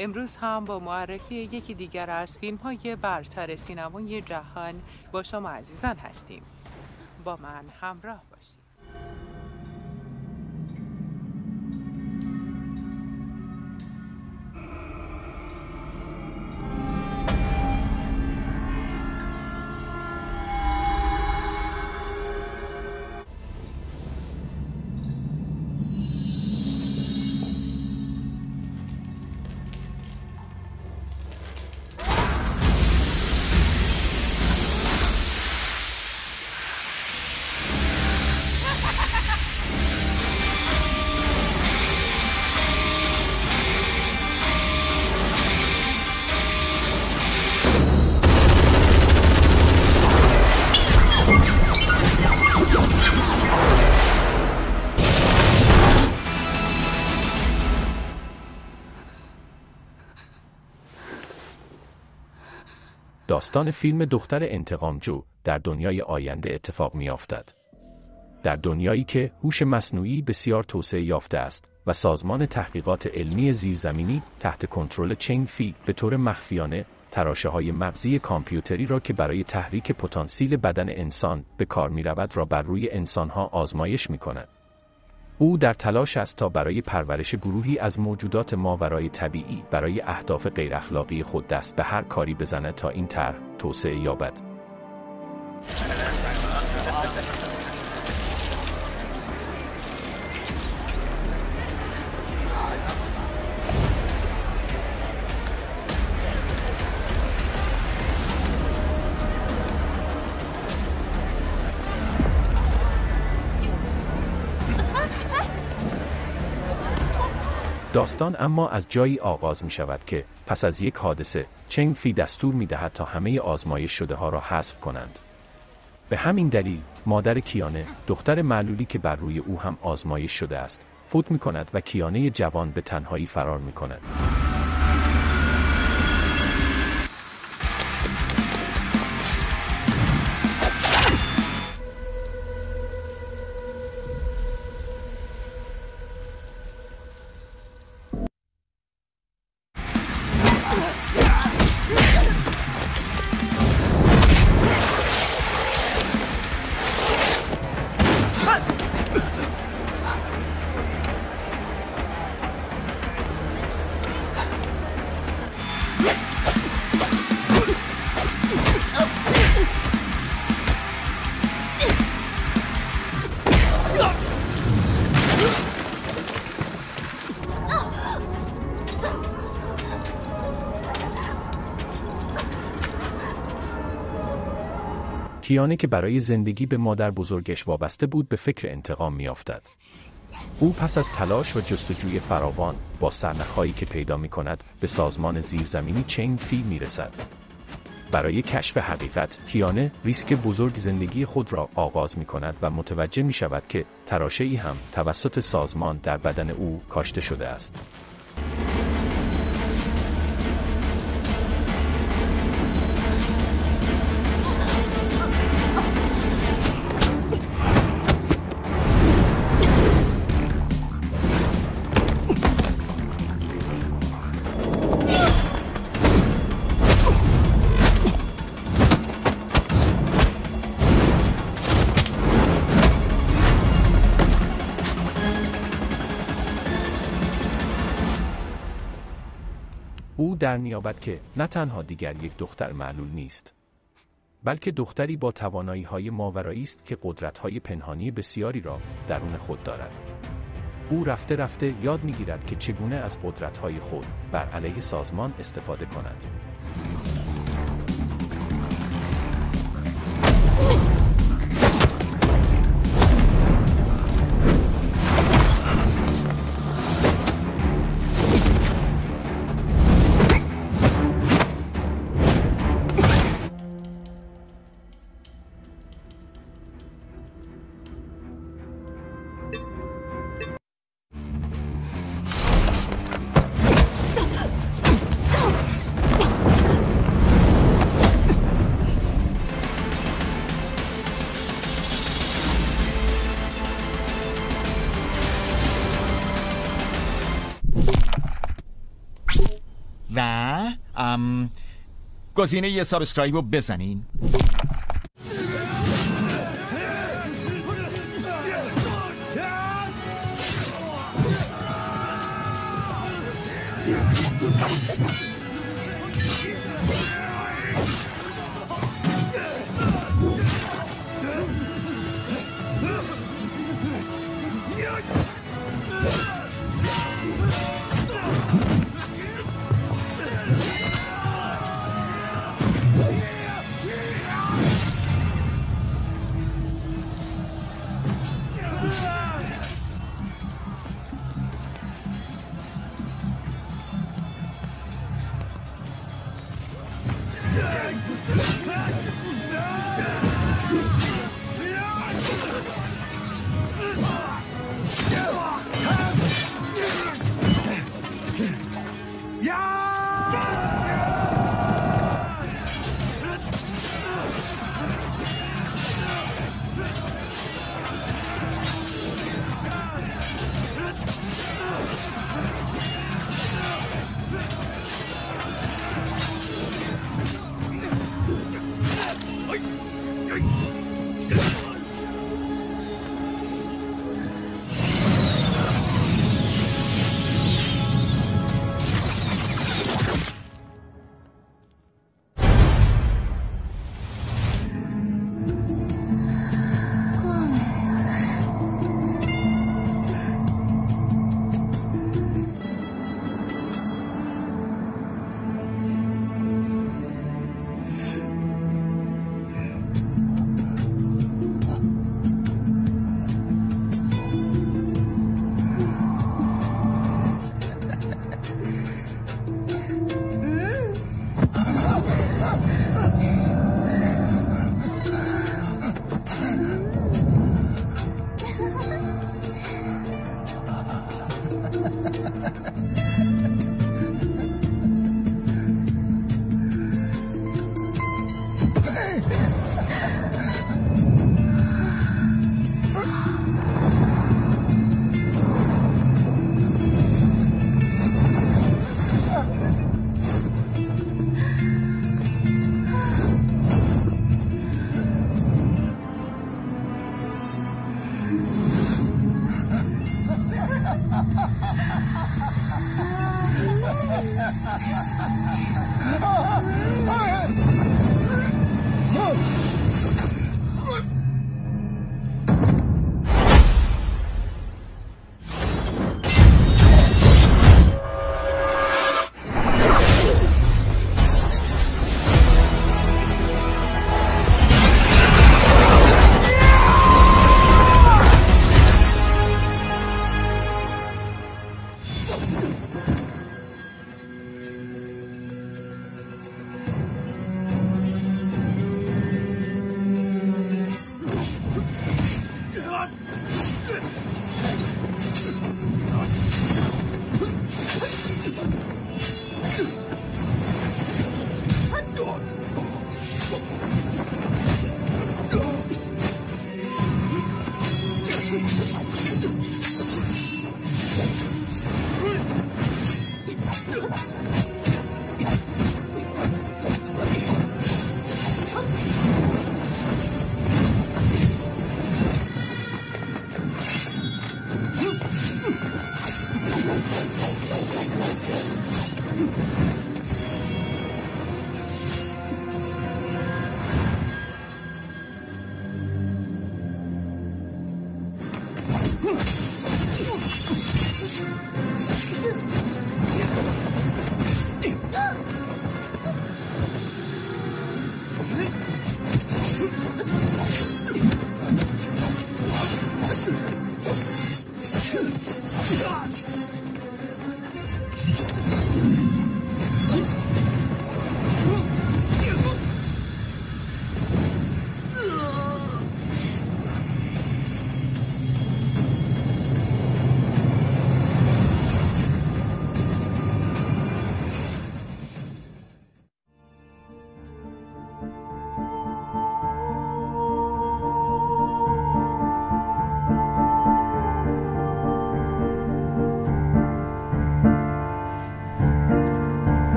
امروز هم با معرفی یکی دیگر از فیلم های برتر سینمای جهان با شما عزیزان هستیم. با من همراه باشید. داستان فیلم دختر انتقامجو در دنیای آینده اتفاق میافتد. در دنیایی که هوش مصنوعی بسیار توسعه یافته است و سازمان تحقیقات علمی زیرزمینی تحت کنترل چین فی به طور مخفیانه تراشه های مغزی کامپیوتری را که برای تحریک پتانسیل بدن انسان به کار می رود را بر روی انسانها آزمایش می کند. او در تلاش است تا برای پرورش گروهی از موجودات ماورای طبیعی برای اهداف غیراخلاقی خود دست به هر کاری بزند تا این طرح توسعه یابد. داستان اما از جایی آغاز می شود که پس از یک حادثه چنگ فی دستور می دهد تا همه آزمایش شده ها را حذف کنند. به همین دلیل مادر کیانه دختر معلولی که بر روی او هم آزمایش شده است فوت می کند و کیانه جوان به تنهایی فرار می کند. کیانه که برای زندگی به مادر بزرگش وابسته بود به فکر انتقام میافتد. او پس از تلاش و جستجوی فراوان با سرنخهایی که پیدا می کند به سازمان زیرزمینی چنگ فی می رسد. برای کشف حقیقت کیانه ریسک بزرگ زندگی خود را آغاز می کند و متوجه می شود که تراشه ای هم توسط سازمان در بدن او کاشته شده است. در نیابد که نه تنها دیگر یک دختر معلول نیست بلکه دختری با توانایی های ماورایی است که قدرت های پنهانی بسیاری را درون خود دارد. او رفته رفته یاد می‌گیرد که چگونه از قدرت های خود بر علیه سازمان استفاده کند. و ام... گزینه یه سابسکرایب رو بزنین.